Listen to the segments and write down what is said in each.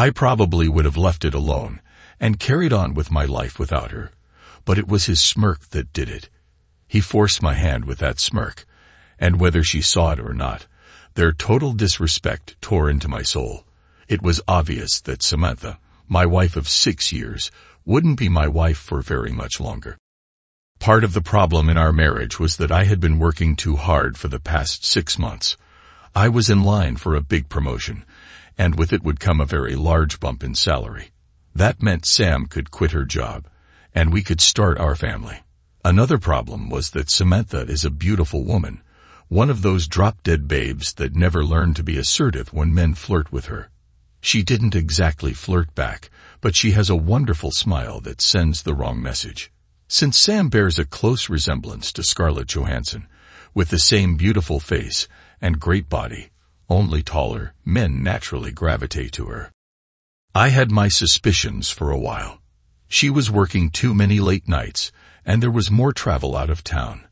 I probably would have left it alone and carried on with my life without her, but it was his smirk that did it. He forced my hand with that smirk, and whether she saw it or not, their total disrespect tore into my soul. It was obvious that Samantha, my wife of six years, wouldn't be my wife for very much longer. Part of the problem in our marriage was that I had been working too hard for the past six months. I was in line for a big promotion, and with it would come a very large bump in salary. That meant Sam could quit her job, and we could start our family. Another problem was that Samantha is a beautiful woman, one of those drop-dead babes that never learn to be assertive when men flirt with her. She didn't exactly flirt back, but she has a wonderful smile that sends the wrong message. Since Sam bears a close resemblance to Scarlett Johansson, with the same beautiful face and great body, only taller, men naturally gravitate to her. I had my suspicions for a while. She was working too many late nights, and there was more travel out of town.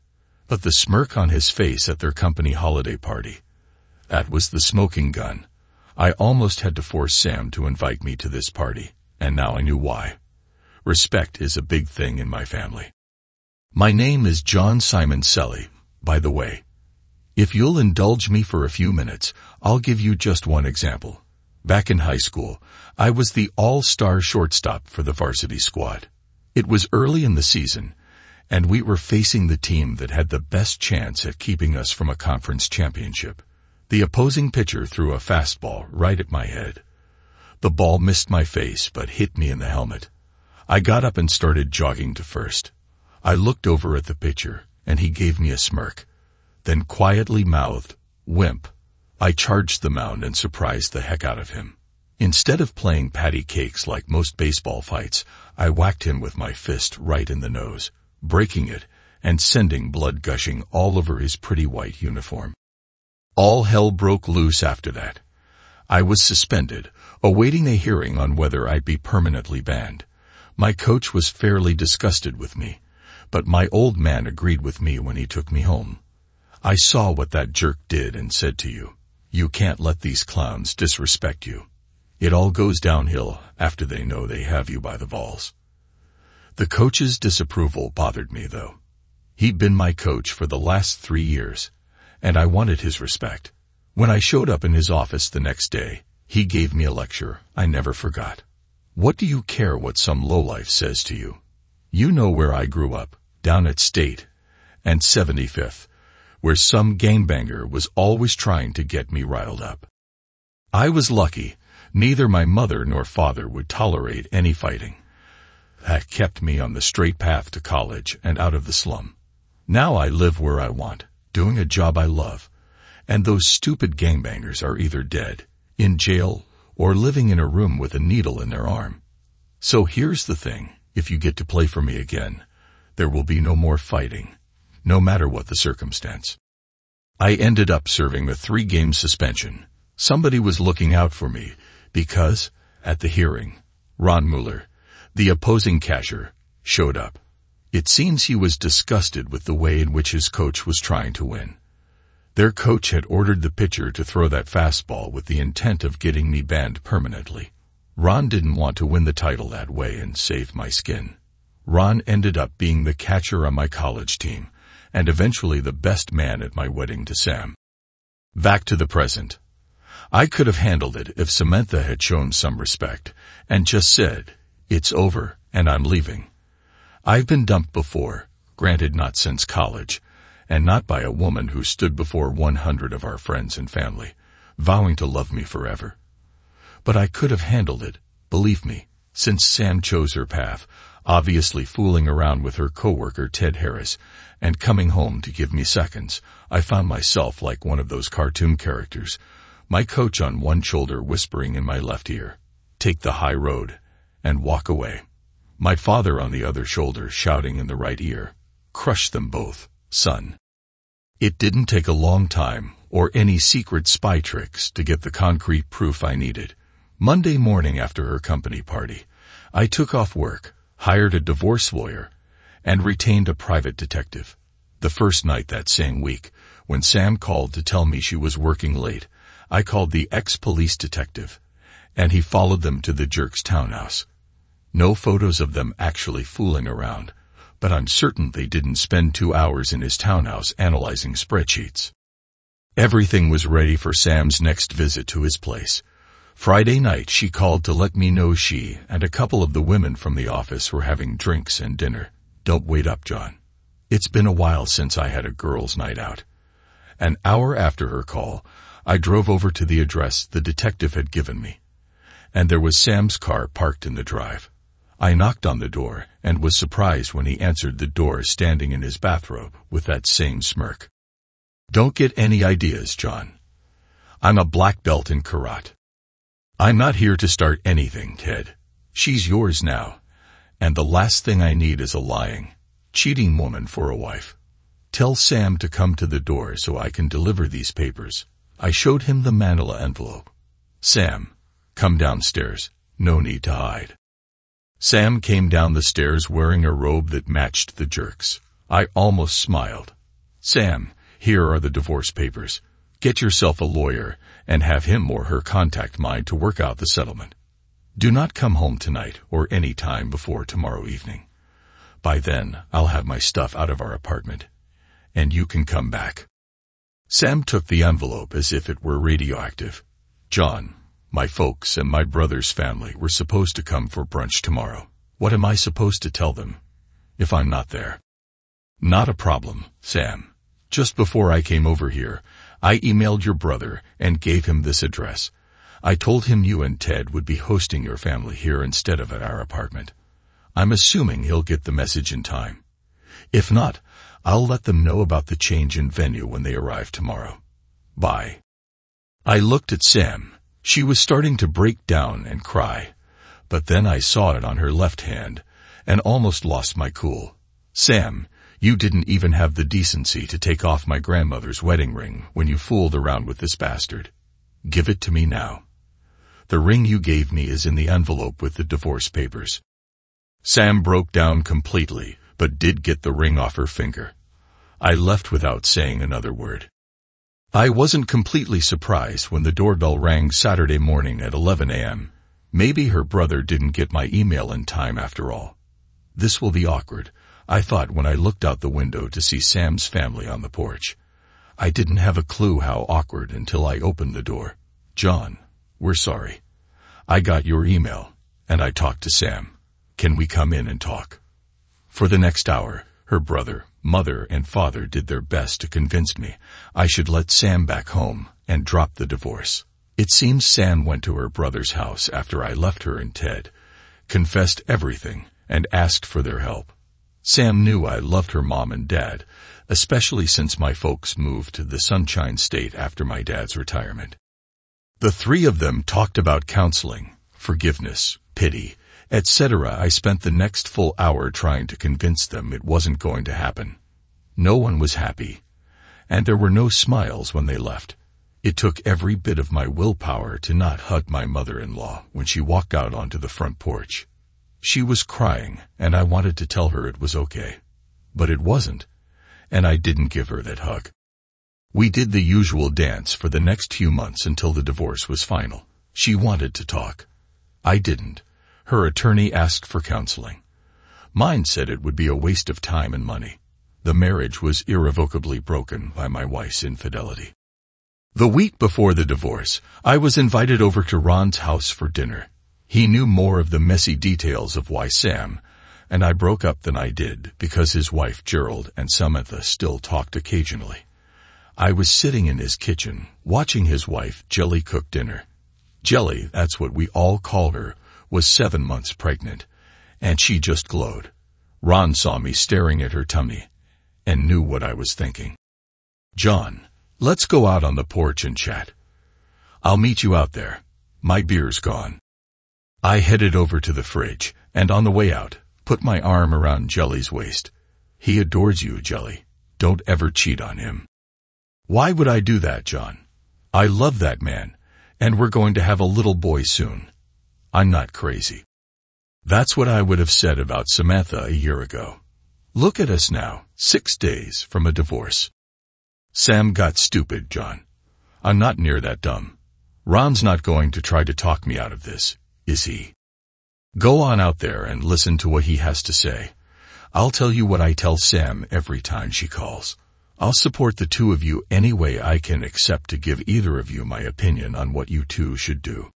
But the smirk on his face at their company holiday party, that was the smoking gun. I almost had to force Sam to invite me to this party, and now I knew why. Respect is a big thing in my family. My name is John Simon Selly, by the way. If you'll indulge me for a few minutes, I'll give you just one example. Back in high school, I was the all-star shortstop for the varsity squad. It was early in the season, and we were facing the team that had the best chance at keeping us from a conference championship. The opposing pitcher threw a fastball right at my head. The ball missed my face but hit me in the helmet. I got up and started jogging to first. I looked over at the pitcher, and he gave me a smirk, then quietly mouthed, Wimp. I charged the mound and surprised the heck out of him. Instead of playing patty cakes like most baseball fights, I whacked him with my fist right in the nose, breaking it and sending blood gushing all over his pretty white uniform. All hell broke loose after that. I was suspended, awaiting a hearing on whether I'd be permanently banned. My coach was fairly disgusted with me, but my old man agreed with me when he took me home. I saw what that jerk did and said to you, you can't let these clowns disrespect you. It all goes downhill after they know they have you by the balls. The coach's disapproval bothered me, though. He'd been my coach for the last three years, and I wanted his respect. When I showed up in his office the next day, he gave me a lecture I never forgot. What do you care what some lowlife says to you? You know where I grew up, down at State and 75th, where some gangbanger was always trying to get me riled up. I was lucky. Neither my mother nor father would tolerate any fighting. That kept me on the straight path to college and out of the slum. Now I live where I want, doing a job I love, and those stupid gangbangers are either dead, in jail, or living in a room with a needle in their arm. So here's the thing, if you get to play for me again, there will be no more fighting no matter what the circumstance. I ended up serving a three-game suspension. Somebody was looking out for me because, at the hearing, Ron Mueller, the opposing catcher, showed up. It seems he was disgusted with the way in which his coach was trying to win. Their coach had ordered the pitcher to throw that fastball with the intent of getting me banned permanently. Ron didn't want to win the title that way and save my skin. Ron ended up being the catcher on my college team, and eventually the best man at my wedding to Sam. Back to the present. I could have handled it if Samantha had shown some respect and just said, it's over and I'm leaving. I've been dumped before, granted not since college, and not by a woman who stood before 100 of our friends and family, vowing to love me forever. But I could have handled it, believe me, since Sam chose her path, obviously fooling around with her coworker Ted Harris, and coming home to give me seconds, I found myself like one of those cartoon characters, my coach on one shoulder whispering in my left ear, take the high road, and walk away. My father on the other shoulder shouting in the right ear, crush them both, son. It didn't take a long time or any secret spy tricks to get the concrete proof I needed. Monday morning after her company party, I took off work, hired a divorce lawyer, and retained a private detective. The first night that same week, when Sam called to tell me she was working late, I called the ex-police detective, and he followed them to the jerk's townhouse. No photos of them actually fooling around, but I'm certain they didn't spend two hours in his townhouse analyzing spreadsheets. Everything was ready for Sam's next visit to his place. Friday night she called to let me know she and a couple of the women from the office were having drinks and dinner. Don't wait up, John. It's been a while since I had a girls' night out. An hour after her call, I drove over to the address the detective had given me. And there was Sam's car parked in the drive. I knocked on the door and was surprised when he answered the door standing in his bathrobe with that same smirk. Don't get any ideas, John. I'm a black belt in karate. I'm not here to start anything, Ted. She's yours now. And the last thing I need is a lying, cheating woman for a wife. Tell Sam to come to the door so I can deliver these papers. I showed him the manila envelope. Sam, come downstairs. No need to hide. Sam came down the stairs wearing a robe that matched the jerk's. I almost smiled. Sam, here are the divorce papers. Get yourself a lawyer and have him or her contact mine to work out the settlement. Do not come home tonight or any time before tomorrow evening. By then, I'll have my stuff out of our apartment, and you can come back. Sam took the envelope as if it were radioactive. John, my folks and my brother's family were supposed to come for brunch tomorrow. What am I supposed to tell them if I'm not there? Not a problem, Sam. Just before I came over here, I emailed your brother and gave him this address. I told him you and Ted would be hosting your family here instead of at our apartment. I'm assuming he'll get the message in time. If not, I'll let them know about the change in venue when they arrive tomorrow. Bye. I looked at Sam. She was starting to break down and cry, but then I saw it on her left hand and almost lost my cool. Sam, you didn't even have the decency to take off my grandmother's wedding ring when you fooled around with this bastard. Give it to me now. The ring you gave me is in the envelope with the divorce papers. Sam broke down completely, but did get the ring off her finger. I left without saying another word. I wasn't completely surprised when the doorbell rang Saturday morning at 11 a.m. Maybe her brother didn't get my email in time after all. This will be awkward, I thought when I looked out the window to see Sam's family on the porch. I didn't have a clue how awkward until I opened the door. John, we're sorry. I got your email, and I talked to Sam. Can we come in and talk? For the next hour, her brother, mother, and father did their best to convince me I should let Sam back home and drop the divorce. It seems Sam went to her brother's house after I left her and Ted, confessed everything, and asked for their help. Sam knew I loved her mom and dad, especially since my folks moved to the Sunshine State after my dad's retirement. The three of them talked about counseling, forgiveness, pity, etc. I spent the next full hour trying to convince them it wasn't going to happen. No one was happy, and there were no smiles when they left. It took every bit of my willpower to not hug my mother-in-law when she walked out onto the front porch. She was crying, and I wanted to tell her it was okay. But it wasn't, and I didn't give her that hug. We did the usual dance for the next few months until the divorce was final. She wanted to talk. I didn't. Her attorney asked for counseling. Mine said it would be a waste of time and money. The marriage was irrevocably broken by my wife's infidelity. The week before the divorce, I was invited over to Ron's house for dinner. He knew more of the messy details of why Sam, and I broke up than I did because his wife Gerald and Samantha still talked occasionally. I was sitting in his kitchen, watching his wife Jelly cook dinner. Jelly, that's what we all called her, was seven months pregnant, and she just glowed. Ron saw me staring at her tummy and knew what I was thinking. John, let's go out on the porch and chat. I'll meet you out there. My beer's gone. I headed over to the fridge, and on the way out, put my arm around Jelly's waist. He adores you, Jelly. Don't ever cheat on him. Why would I do that, John? I love that man, and we're going to have a little boy soon. I'm not crazy. That's what I would have said about Samantha a year ago. Look at us now, six days from a divorce. Sam got stupid, John. I'm not near that dumb. Ron's not going to try to talk me out of this, is he? Go on out there and listen to what he has to say. I'll tell you what I tell Sam every time she calls. I'll support the two of you any way I can except to give either of you my opinion on what you two should do.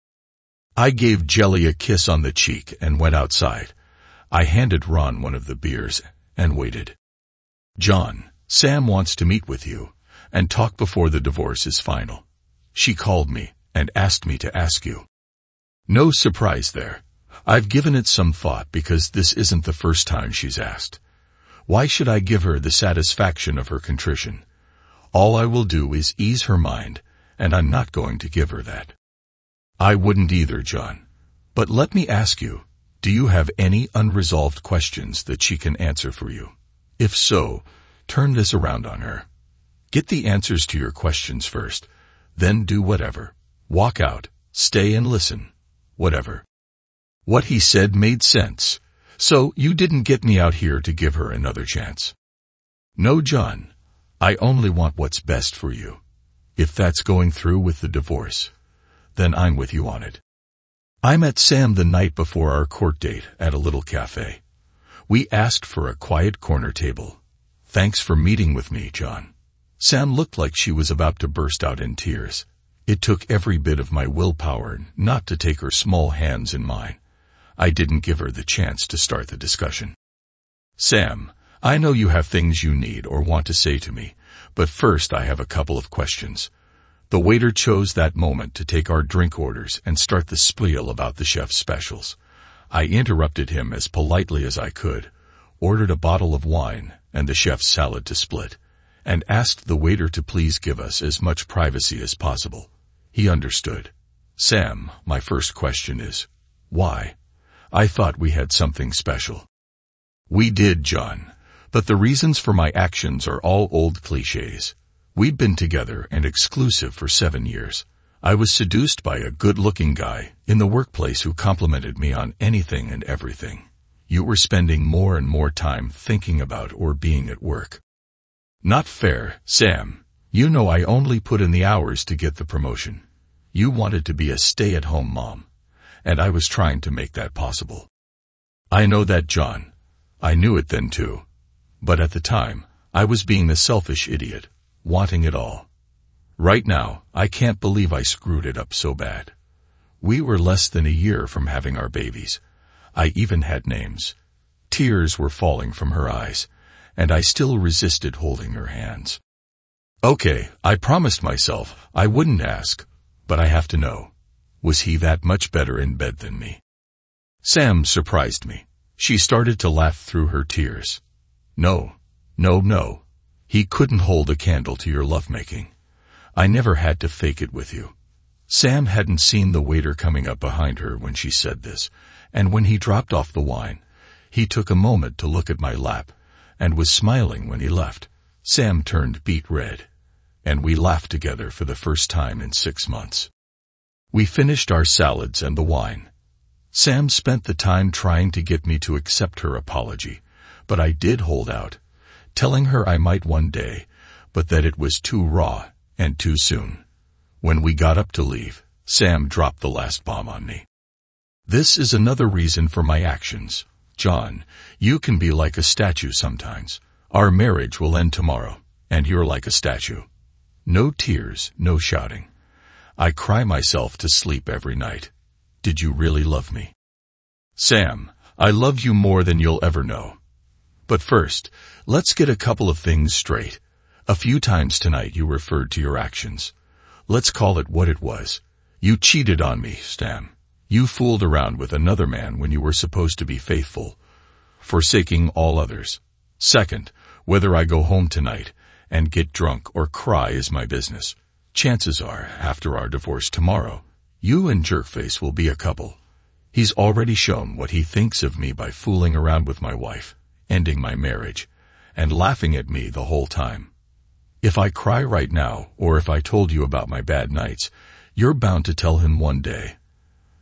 I gave Jelly a kiss on the cheek and went outside. I handed Ron one of the beers and waited. John, Sam wants to meet with you and talk before the divorce is final. She called me and asked me to ask you. No surprise there. I've given it some thought because this isn't the first time she's asked. Why should I give her the satisfaction of her contrition? All I will do is ease her mind, and I'm not going to give her that. I wouldn't either, John. But let me ask you, do you have any unresolved questions that she can answer for you? If so, turn this around on her. Get the answers to your questions first, then do whatever. Walk out, stay and listen. Whatever. What he said made sense. So you didn't get me out here to give her another chance. No, John. I only want what's best for you. If that's going through with the divorce, then I'm with you on it. I met Sam the night before our court date at a little cafe. We asked for a quiet corner table. Thanks for meeting with me, John. Sam looked like she was about to burst out in tears. It took every bit of my willpower not to take her small hands in mine. I didn't give her the chance to start the discussion. Sam, I know you have things you need or want to say to me, but first I have a couple of questions. The waiter chose that moment to take our drink orders and start the spiel about the chef's specials. I interrupted him as politely as I could, ordered a bottle of wine and the chef's salad to split, and asked the waiter to please give us as much privacy as possible. He understood. Sam, my first question is, why? I thought we had something special. We did, John, but the reasons for my actions are all old cliches. We'd been together and exclusive for seven years. I was seduced by a good-looking guy in the workplace who complimented me on anything and everything. You were spending more and more time thinking about or being at work. Not fair, Sam. You know I only put in the hours to get the promotion. You wanted to be a stay-at-home mom and I was trying to make that possible. I know that, John. I knew it then too. But at the time, I was being the selfish idiot, wanting it all. Right now, I can't believe I screwed it up so bad. We were less than a year from having our babies. I even had names. Tears were falling from her eyes, and I still resisted holding her hands. Okay, I promised myself I wouldn't ask, but I have to know. Was he that much better in bed than me? Sam surprised me. She started to laugh through her tears. No, no, no. He couldn't hold a candle to your lovemaking. I never had to fake it with you. Sam hadn't seen the waiter coming up behind her when she said this, and when he dropped off the wine, he took a moment to look at my lap and was smiling when he left. Sam turned beet red, and we laughed together for the first time in six months. We finished our salads and the wine. Sam spent the time trying to get me to accept her apology, but I did hold out, telling her I might one day, but that it was too raw and too soon. When we got up to leave, Sam dropped the last bomb on me. This is another reason for my actions. John, you can be like a statue sometimes. Our marriage will end tomorrow, and you're like a statue. No tears, no shouting. I cry myself to sleep every night. Did you really love me? Sam, I love you more than you'll ever know. But first, let's get a couple of things straight. A few times tonight you referred to your actions. Let's call it what it was. You cheated on me, Sam. You fooled around with another man when you were supposed to be faithful, forsaking all others. Second, whether I go home tonight and get drunk or cry is my business. Chances are, after our divorce tomorrow, you and Jerkface will be a couple. He's already shown what he thinks of me by fooling around with my wife, ending my marriage, and laughing at me the whole time. If I cry right now, or if I told you about my bad nights, you're bound to tell him one day.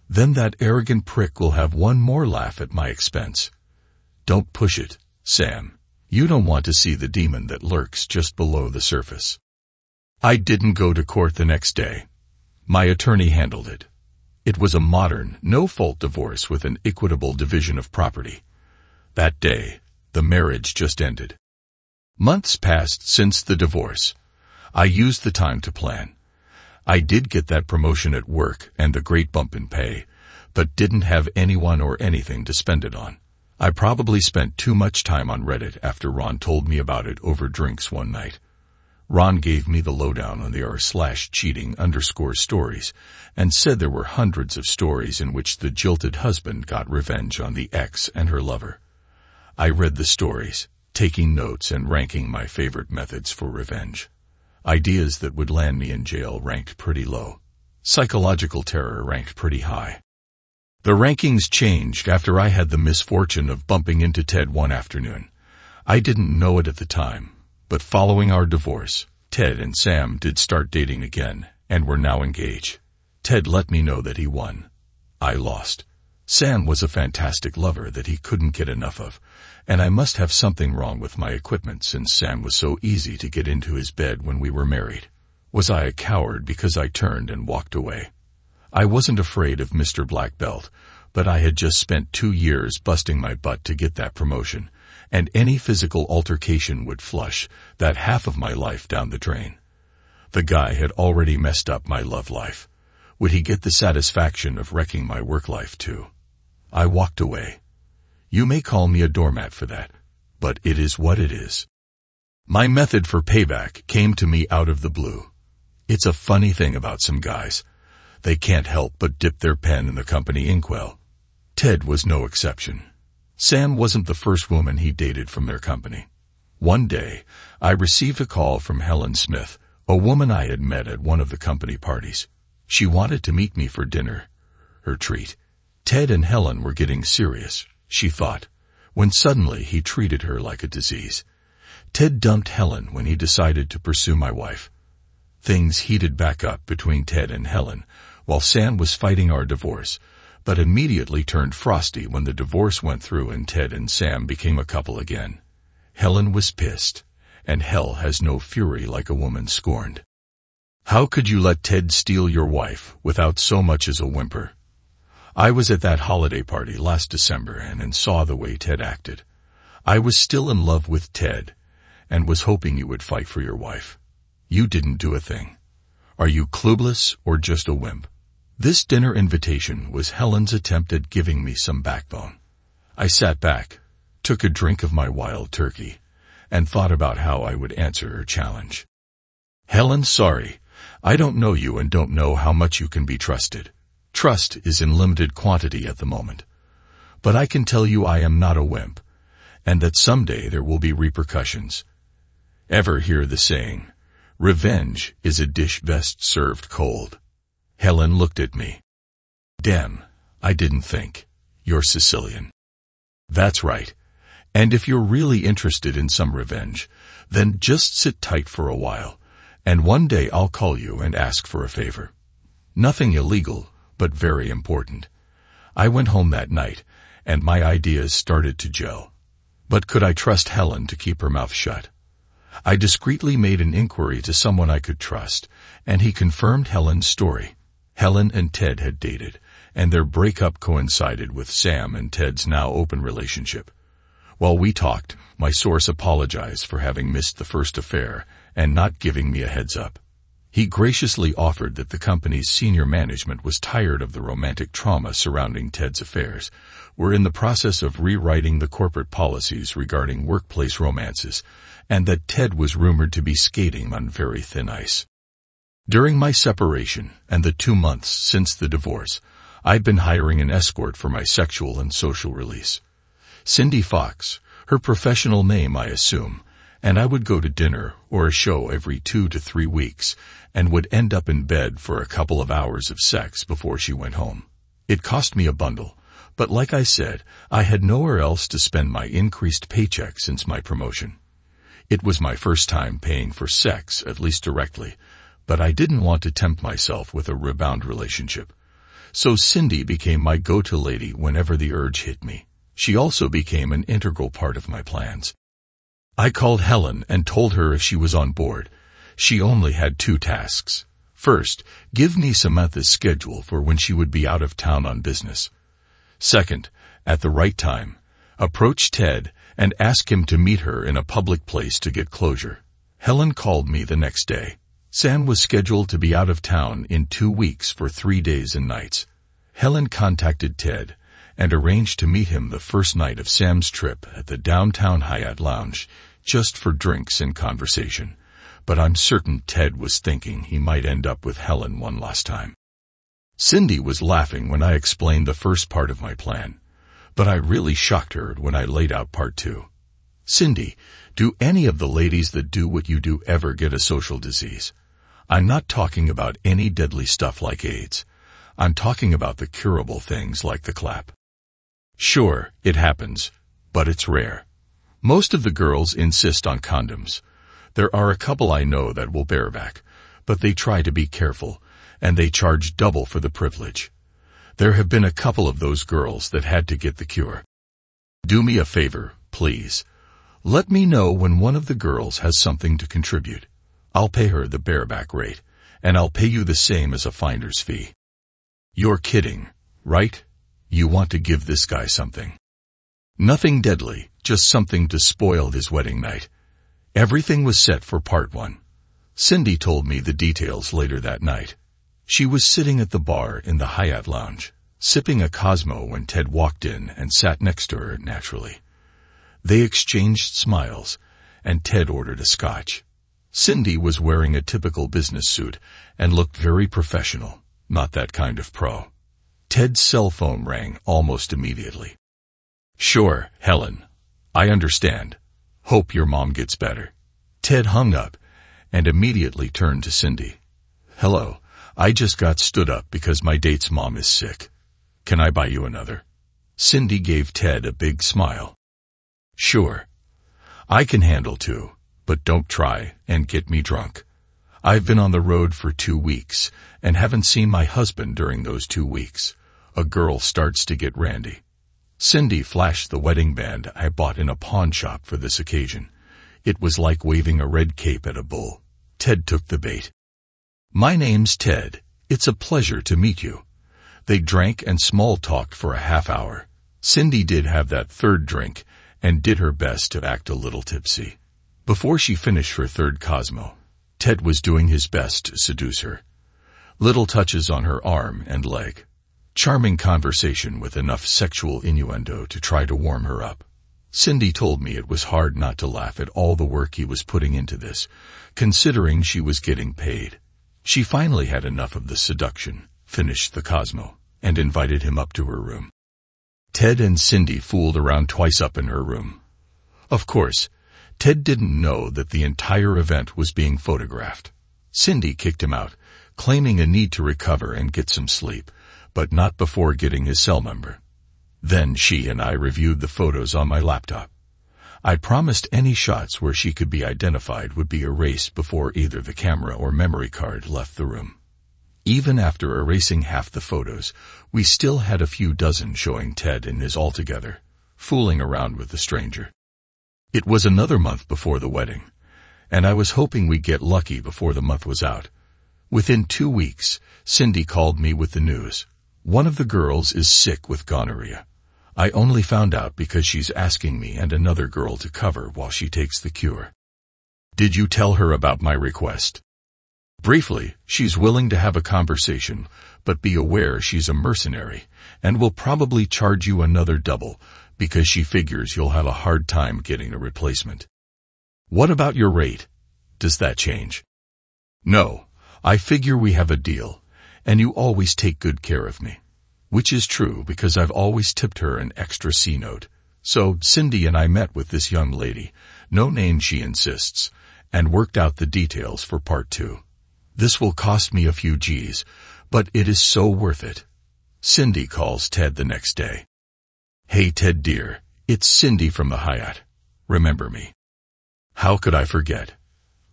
Then that arrogant prick will have one more laugh at my expense. Don't push it, Sam. You don't want to see the demon that lurks just below the surface. I didn't go to court the next day. My attorney handled it. It was a modern, no-fault divorce with an equitable division of property. That day, the marriage just ended. Months passed since the divorce. I used the time to plan. I did get that promotion at work and the great bump in pay, but didn't have anyone or anything to spend it on. I probably spent too much time on Reddit after Ron told me about it over drinks one night. Ron gave me the lowdown on the r slash cheating underscore stories and said there were hundreds of stories in which the jilted husband got revenge on the ex and her lover. I read the stories, taking notes and ranking my favorite methods for revenge. Ideas that would land me in jail ranked pretty low. Psychological terror ranked pretty high. The rankings changed after I had the misfortune of bumping into Ted one afternoon. I didn't know it at the time, but following our divorce, Ted and Sam did start dating again and were now engaged. Ted let me know that he won. I lost. Sam was a fantastic lover that he couldn't get enough of, and I must have something wrong with my equipment since Sam was so easy to get into his bed when we were married. Was I a coward because I turned and walked away? I wasn't afraid of Mr. Black Belt, but I had just spent two years busting my butt to get that promotion, and any physical altercation would flush that half of my life down the drain. The guy had already messed up my love life. Would he get the satisfaction of wrecking my work life too? I walked away. You may call me a doormat for that, but it is what it is. My method for payback came to me out of the blue. It's a funny thing about some guys. They can't help but dip their pen in the company inkwell. Ted was no exception. Sam wasn't the first woman he dated from their company. One day, I received a call from Helen Smith, a woman I had met at one of the company parties. She wanted to meet me for dinner. Her treat. Ted and Helen were getting serious, she thought, when suddenly he treated her like a disease. Ted dumped Helen when he decided to pursue my wife. Things heated back up between Ted and Helen, while Sam was fighting our divorce, but immediately turned frosty when the divorce went through and Ted and Sam became a couple again. Helen was pissed, and hell has no fury like a woman scorned. How could you let Ted steal your wife without so much as a whimper? I was at that holiday party last December and, and saw the way Ted acted. I was still in love with Ted and was hoping you would fight for your wife. You didn't do a thing. Are you clueless or just a wimp? This dinner invitation was Helen's attempt at giving me some backbone. I sat back, took a drink of my wild turkey, and thought about how I would answer her challenge. Helen, sorry, I don't know you and don't know how much you can be trusted. Trust is in limited quantity at the moment. But I can tell you I am not a wimp, and that someday there will be repercussions. Ever hear the saying, revenge is a dish best served cold. Helen looked at me. Dem, I didn't think. You're Sicilian. That's right. And if you're really interested in some revenge, then just sit tight for a while, and one day I'll call you and ask for a favor. Nothing illegal, but very important. I went home that night, and my ideas started to gel. But could I trust Helen to keep her mouth shut? I discreetly made an inquiry to someone I could trust, and he confirmed Helen's story. Helen and Ted had dated, and their breakup coincided with Sam and Ted's now open relationship. While we talked, my source apologized for having missed the first affair and not giving me a heads up. He graciously offered that the company's senior management was tired of the romantic trauma surrounding Ted's affairs, were in the process of rewriting the corporate policies regarding workplace romances, and that Ted was rumored to be skating on very thin ice. During my separation and the two months since the divorce, I'd been hiring an escort for my sexual and social release. Cindy Fox, her professional name I assume, and I would go to dinner or a show every two to three weeks and would end up in bed for a couple of hours of sex before she went home. It cost me a bundle, but like I said, I had nowhere else to spend my increased paycheck since my promotion. It was my first time paying for sex, at least directly, but I didn't want to tempt myself with a rebound relationship. So Cindy became my go-to lady whenever the urge hit me. She also became an integral part of my plans. I called Helen and told her if she was on board. She only had two tasks. First, give me Samantha's schedule for when she would be out of town on business. Second, at the right time, approach Ted and ask him to meet her in a public place to get closure. Helen called me the next day. Sam was scheduled to be out of town in two weeks for three days and nights. Helen contacted Ted and arranged to meet him the first night of Sam's trip at the downtown Hyatt Lounge just for drinks and conversation but I'm certain Ted was thinking he might end up with Helen one last time. Cindy was laughing when I explained the first part of my plan, but I really shocked her when I laid out part two. Cindy, do any of the ladies that do what you do ever get a social disease? I'm not talking about any deadly stuff like AIDS. I'm talking about the curable things like the clap. Sure, it happens, but it's rare. Most of the girls insist on condoms, there are a couple I know that will bareback, but they try to be careful, and they charge double for the privilege. There have been a couple of those girls that had to get the cure. Do me a favor, please. Let me know when one of the girls has something to contribute. I'll pay her the bareback rate, and I'll pay you the same as a finder's fee. You're kidding, right? You want to give this guy something. Nothing deadly, just something to spoil his wedding night. Everything was set for part one. Cindy told me the details later that night. She was sitting at the bar in the Hyatt lounge, sipping a Cosmo when Ted walked in and sat next to her naturally. They exchanged smiles, and Ted ordered a scotch. Cindy was wearing a typical business suit and looked very professional, not that kind of pro. Ted's cell phone rang almost immediately. Sure, Helen. I understand. Hope your mom gets better. Ted hung up and immediately turned to Cindy. Hello, I just got stood up because my date's mom is sick. Can I buy you another? Cindy gave Ted a big smile. Sure. I can handle two, but don't try and get me drunk. I've been on the road for two weeks and haven't seen my husband during those two weeks. A girl starts to get randy. Cindy flashed the wedding band I bought in a pawn shop for this occasion. It was like waving a red cape at a bull. Ted took the bait. My name's Ted. It's a pleasure to meet you. They drank and small talked for a half hour. Cindy did have that third drink and did her best to act a little tipsy. Before she finished her third Cosmo, Ted was doing his best to seduce her. Little touches on her arm and leg. Charming conversation with enough sexual innuendo to try to warm her up. Cindy told me it was hard not to laugh at all the work he was putting into this, considering she was getting paid. She finally had enough of the seduction, finished the Cosmo, and invited him up to her room. Ted and Cindy fooled around twice up in her room. Of course, Ted didn't know that the entire event was being photographed. Cindy kicked him out, claiming a need to recover and get some sleep but not before getting his cell number. Then she and I reviewed the photos on my laptop. I promised any shots where she could be identified would be erased before either the camera or memory card left the room. Even after erasing half the photos, we still had a few dozen showing Ted and his altogether, fooling around with the stranger. It was another month before the wedding, and I was hoping we'd get lucky before the month was out. Within two weeks, Cindy called me with the news. One of the girls is sick with gonorrhea. I only found out because she's asking me and another girl to cover while she takes the cure. Did you tell her about my request? Briefly, she's willing to have a conversation, but be aware she's a mercenary and will probably charge you another double because she figures you'll have a hard time getting a replacement. What about your rate? Does that change? No, I figure we have a deal and you always take good care of me. Which is true because I've always tipped her an extra C note. So Cindy and I met with this young lady, no name she insists, and worked out the details for part two. This will cost me a few G's, but it is so worth it. Cindy calls Ted the next day. Hey Ted dear, it's Cindy from the Hyatt. Remember me. How could I forget?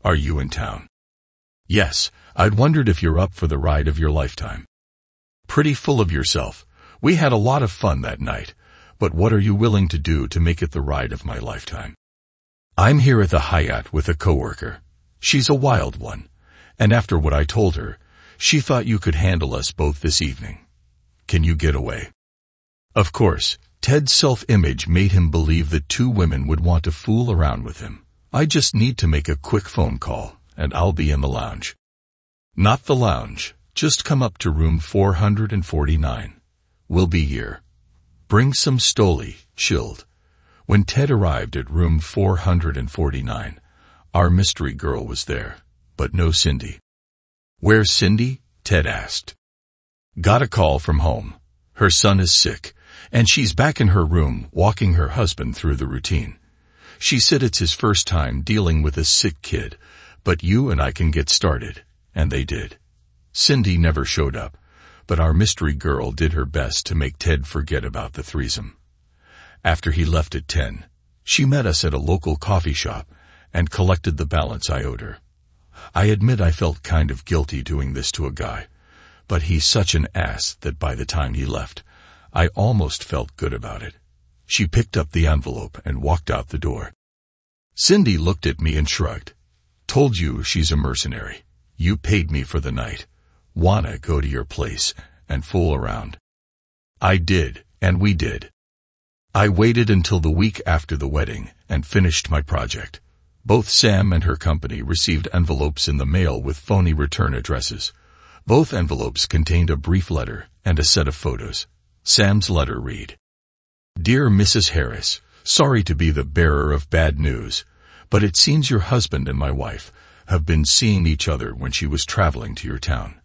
Are you in town? Yes, I'd wondered if you're up for the ride of your lifetime. Pretty full of yourself. We had a lot of fun that night, but what are you willing to do to make it the ride of my lifetime? I'm here at the Hyatt with a coworker. She's a wild one, and after what I told her, She thought you could handle us both this evening. Can you get away? Of course, Ted's self-image made him believe that two women would want to fool around with him. I just need to make a quick phone call, and I'll be in the lounge. Not the lounge. Just come up to room 449. We'll be here. Bring some Stoli, chilled. When Ted arrived at room 449, our mystery girl was there, but no Cindy. Where's Cindy? Ted asked. Got a call from home. Her son is sick, and she's back in her room walking her husband through the routine. She said it's his first time dealing with a sick kid, but you and I can get started. And they did. Cindy never showed up, but our mystery girl did her best to make Ted forget about the threesome. After he left at 10, she met us at a local coffee shop and collected the balance I owed her. I admit I felt kind of guilty doing this to a guy, but he's such an ass that by the time he left, I almost felt good about it. She picked up the envelope and walked out the door. Cindy looked at me and shrugged. Told you she's a mercenary. You paid me for the night. Wanna go to your place and fool around. I did, and we did. I waited until the week after the wedding and finished my project. Both Sam and her company received envelopes in the mail with phony return addresses. Both envelopes contained a brief letter and a set of photos. Sam's letter read, Dear Mrs. Harris, sorry to be the bearer of bad news, but it seems your husband and my wife have been seeing each other when she was traveling to your town.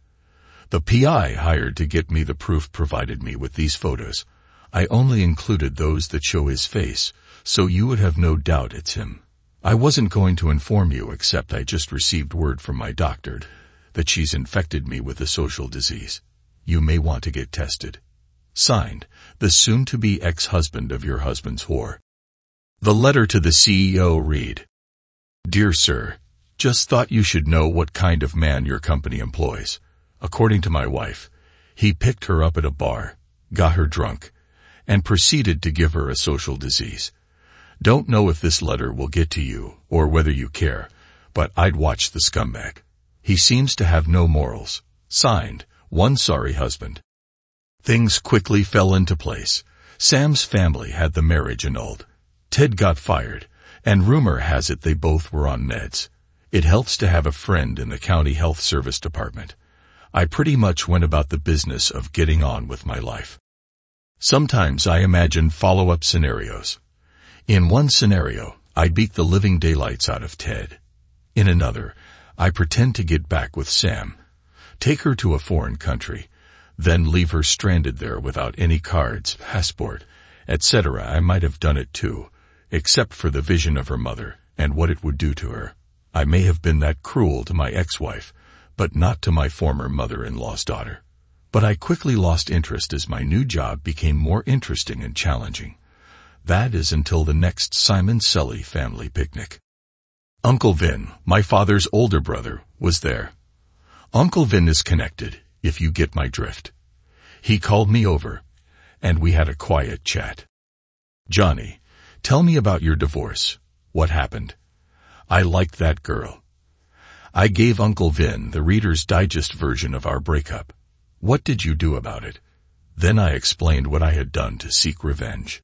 The PI hired to get me the proof provided me with these photos. I only included those that show his face, so you would have no doubt it's him. I wasn't going to inform you except I just received word from my doctor that she's infected me with a social disease. You may want to get tested. Signed, the soon-to-be ex-husband of your husband's whore. The letter to the CEO read, Dear Sir, just thought you should know what kind of man your company employs. According to my wife, he picked her up at a bar, got her drunk, and proceeded to give her a social disease. Don't know if this letter will get to you or whether you care, but I'd watch the scumbag. He seems to have no morals. Signed, one sorry husband. Things quickly fell into place. Sam's family had the marriage annulled. Ted got fired, and rumor has it they both were on meds. It helps to have a friend in the county health service department. I pretty much went about the business of getting on with my life. Sometimes I imagine follow-up scenarios. In one scenario, I beat the living daylights out of Ted. In another, I pretend to get back with Sam, take her to a foreign country, then leave her stranded there without any cards, passport, etc. I might have done it too, except for the vision of her mother and what it would do to her. I may have been that cruel to my ex-wife, but not to my former mother-in-law's daughter. But I quickly lost interest as my new job became more interesting and challenging. That is until the next Simon Selly family picnic. Uncle Vin, my father's older brother, was there. Uncle Vin is connected if you get my drift. He called me over, and we had a quiet chat. Johnny, tell me about your divorce. What happened? I liked that girl. I gave Uncle Vin the Reader's Digest version of our breakup. What did you do about it? Then I explained what I had done to seek revenge.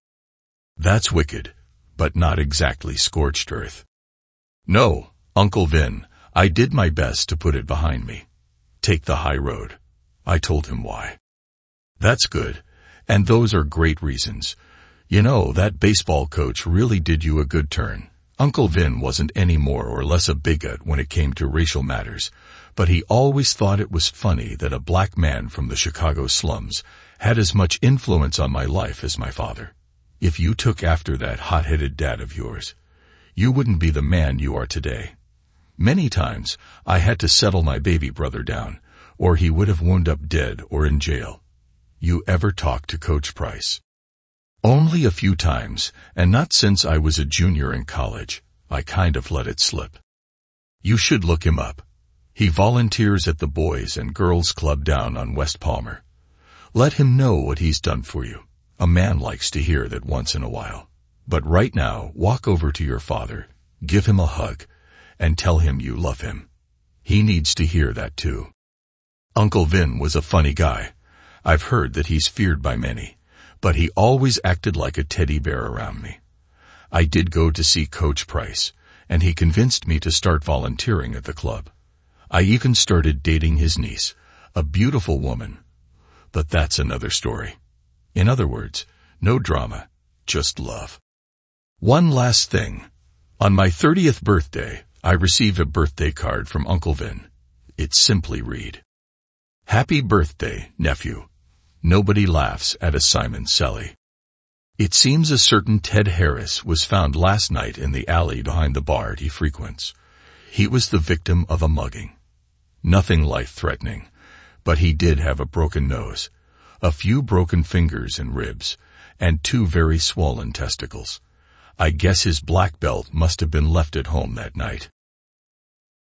That's wicked, but not exactly scorched earth. No, Uncle Vin, I did my best to put it behind me. Take the high road. I told him why. That's good. And those are great reasons. You know, that baseball coach really did you a good turn. Uncle Vin wasn't any more or less a bigot when it came to racial matters, but he always thought it was funny that a black man from the Chicago slums had as much influence on my life as my father. If you took after that hot-headed dad of yours, you wouldn't be the man you are today. Many times, I had to settle my baby brother down, or he would have wound up dead or in jail. You ever talk to Coach Price? Only a few times, and not since I was a junior in college. I kind of let it slip. You should look him up. He volunteers at the Boys and Girls Club down on West Palmer. Let him know what he's done for you. A man likes to hear that once in a while. But right now, walk over to your father, give him a hug, and tell him you love him. He needs to hear that too. Uncle Vin was a funny guy. I've heard that he's feared by many, but he always acted like a teddy bear around me. I did go to see Coach Price, and he convinced me to start volunteering at the club. I even started dating his niece, a beautiful woman. But that's another story. In other words, no drama, just love. One last thing. On my 30th birthday, I received a birthday card from Uncle Vin. It simply read, Happy birthday, nephew. Nobody laughs at a Simon Selly. It seems a certain Ted Harris was found last night in the alley behind the bar he frequents. He was the victim of a mugging. Nothing life-threatening, but he did have a broken nose, a few broken fingers and ribs, and two very swollen testicles. I guess his black belt must have been left at home that night.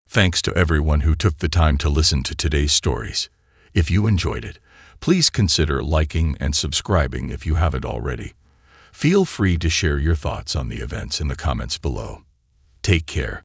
Thanks to everyone who took the time to listen to today's stories. If you enjoyed it, please consider liking and subscribing if you haven't already. Feel free to share your thoughts on the events in the comments below. Take care.